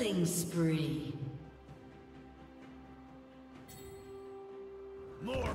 Killing spree. More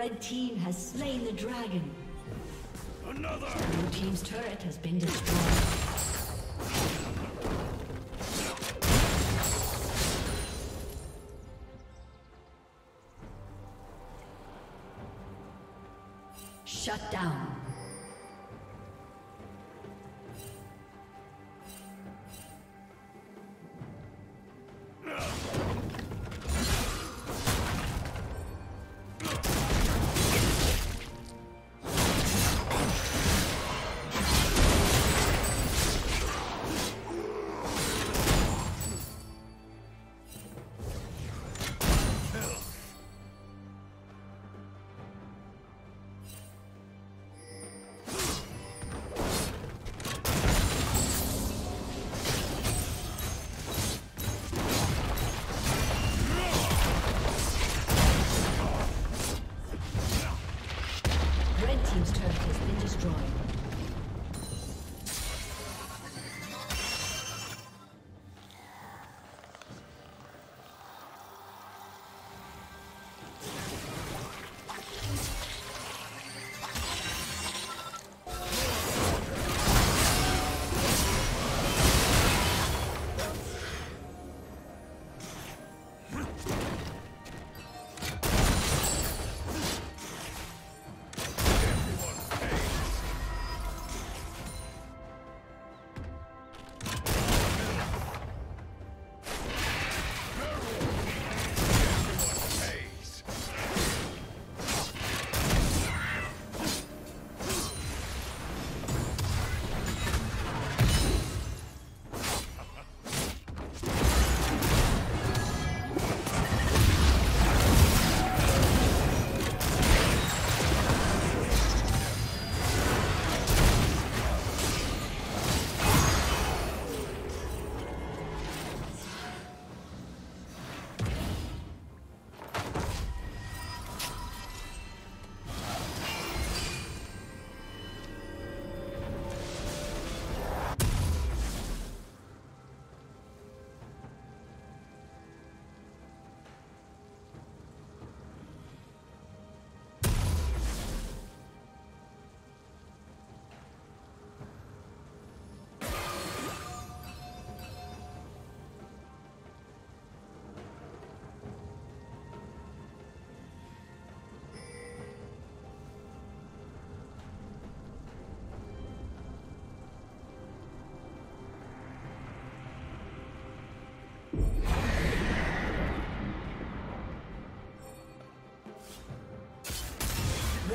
Red team has slain the dragon. Another! Blue team's turret has been destroyed. Shut down.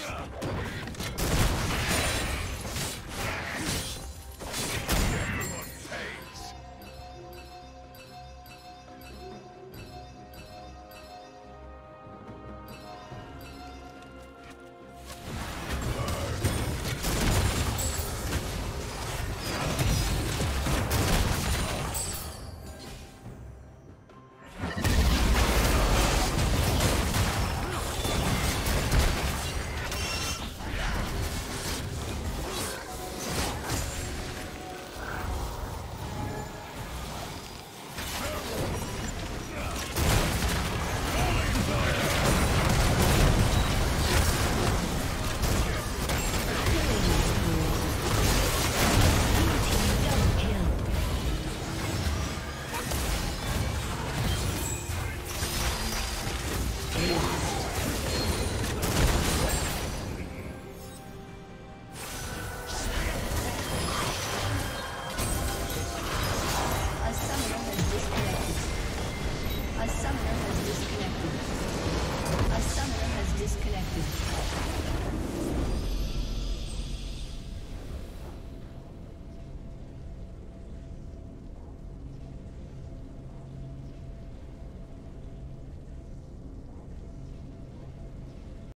Yeah.